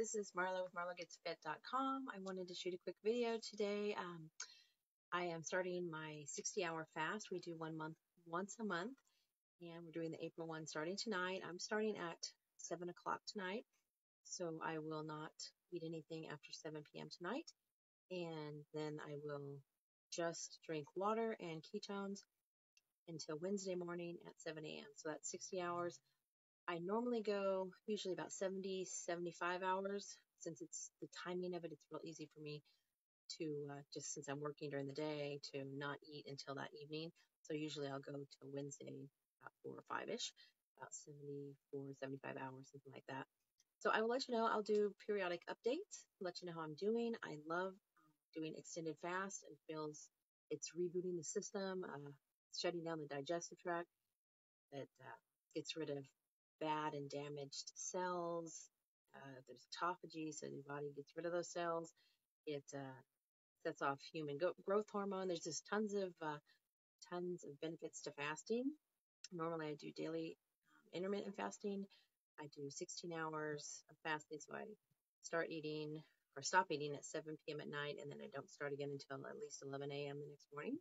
this is Marlo with marlogetsfit.com. I wanted to shoot a quick video today. Um, I am starting my 60 hour fast. We do one month, once a month, and we're doing the April one starting tonight. I'm starting at 7 o'clock tonight, so I will not eat anything after 7 p.m. tonight, and then I will just drink water and ketones until Wednesday morning at 7 a.m. So that's 60 hours. I normally go usually about 70, 75 hours. Since it's the timing of it, it's real easy for me to uh, just since I'm working during the day to not eat until that evening. So usually I'll go to Wednesday about four or five ish, about 74, 75 hours, something like that. So I will let you know. I'll do periodic updates, let you know how I'm doing. I love um, doing extended fast. It feels it's rebooting the system, uh, shutting down the digestive tract. That uh, gets rid of bad and damaged cells. Uh, there's autophagy, so your body gets rid of those cells. It uh, sets off human go- growth hormone. There's just tons of uh, tons of benefits to fasting. Normally, I do daily um, intermittent fasting. I do 16 hours of fasting, so I start eating or stop eating at 7 p.m. at night, and then I don't start again until at least 11 a.m. the next morning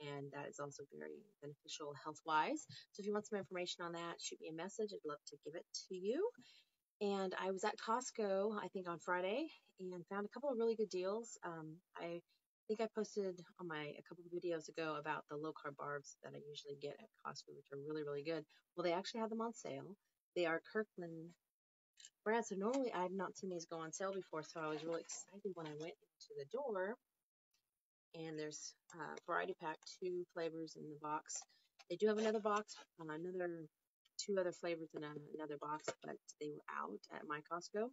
and that is also very beneficial health wise. So if you want some information on that, shoot me a message. I'd love to give it to you. And I was at Costco, I think on Friday, and found a couple of really good deals. Um, I think I posted on my a couple of videos ago about the low carb barbs that I usually get at Costco, which are really really good. Well, they actually have them on sale. They are Kirkland brand. So normally I've not seen these go on sale before, so I was really excited when I went into the door and there's uh, variety pack two flavors in the box. They do have another box, uh, another two other flavors in a, another box, but they were out at my Costco.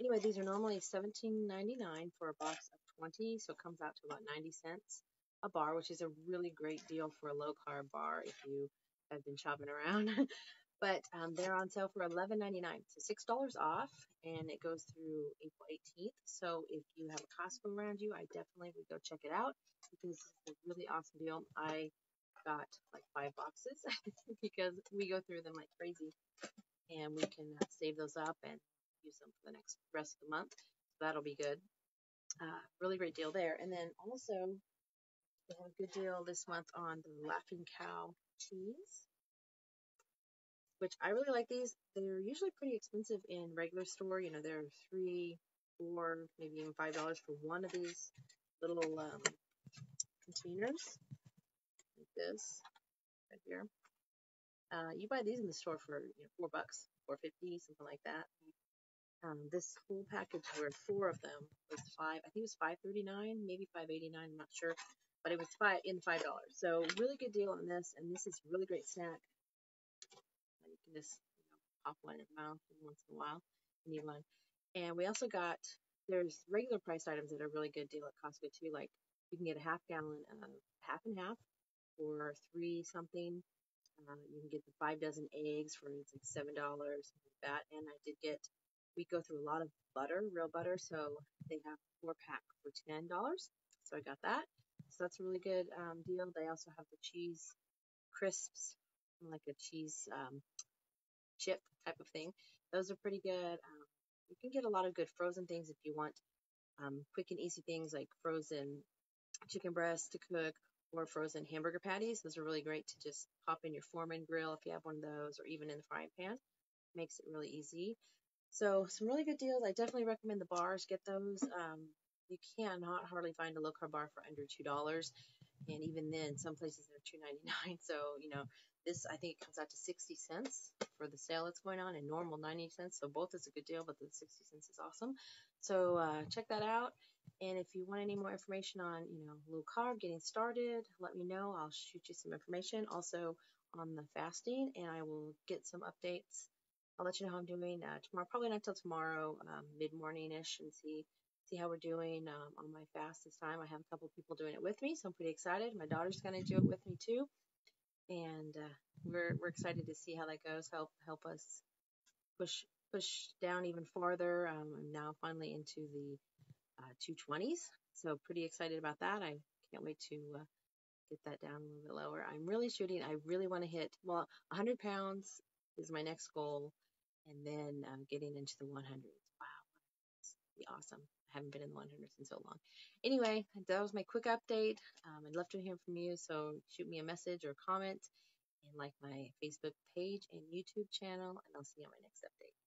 Anyway, these are normally $17.99 for a box of 20, so it comes out to about 90 cents a bar, which is a really great deal for a low carb bar if you have been shopping around. but um, they're on sale for $11.99, so six dollars off, and it goes through April 18th. So if you have a Costco around you, I definitely would go check it out because it's a really awesome deal. I got like five boxes because we go through them like crazy, and we can uh, save those up and use them for the next rest of the month. So that'll be good. Uh, really great deal there. And then also, we have a good deal this month on the Laughing Cow cheese which I really like these. They're usually pretty expensive in regular store. You know, they're three, four, maybe even five dollars for one of these little um, containers, like this, right here. Uh, you buy these in the store for you know, four bucks, four fifty, something like that. Um, this whole package where four of them was five. I think it was five thirty nine, maybe five eighty nine. I'm not sure, but it was five in five dollars. So really good deal on this, and this is really great snack can just you know, pop one in your mouth once in a while. Need one. And we also got there's regular priced items that are really good deal at Costco too. Like you can get a half gallon of half and half for three something. Uh, you can get the five dozen eggs for it's like seven dollars like that. And I did get we go through a lot of butter, real butter, so they have four pack for ten dollars. So I got that. So that's a really good um, deal. They also have the cheese crisps, like a cheese um, chip type of thing. Those are pretty good. Um, you can get a lot of good frozen things if you want um, quick and easy things like frozen chicken breasts to cook or frozen hamburger patties. Those are really great to just pop in your Foreman grill if you have one of those or even in the frying pan. Makes it really easy. So some really good deals. I definitely recommend the bars. Get those. Um, you cannot hardly find a low carb bar for under two dollars, and even then, some places they're two ninety nine. So you know, this, I think it comes out to 60 cents for the sale that's going on and normal 90 cents. So both is a good deal, but the 60 cents is awesome. So uh, check that out. And if you want any more information on, you know, low carb, getting started, let me know. I'll shoot you some information also on the fasting and I will get some updates. I'll let you know how I'm doing uh, tomorrow, probably not till tomorrow, um, mid morning ish, and see see how we're doing um, on my fast this time. I have a couple people doing it with me, so I'm pretty excited. My daughter's going to do it with me too and uh, we're we're excited to see how that goes. Help help us push push down even farther. Um, I'm now finally into the uh, 220s, so pretty excited about that. I can't wait to uh, get that down a little bit lower. I'm really shooting. I really want to hit well 100 pounds is my next goal, and then um, getting into the 100s. Wow, be awesome. Haven't been in the 100s in so long. Anyway, that was my quick update. Um, I'd love to hear from you, so shoot me a message or comment and like my Facebook page and YouTube channel, and I'll see you on my next update.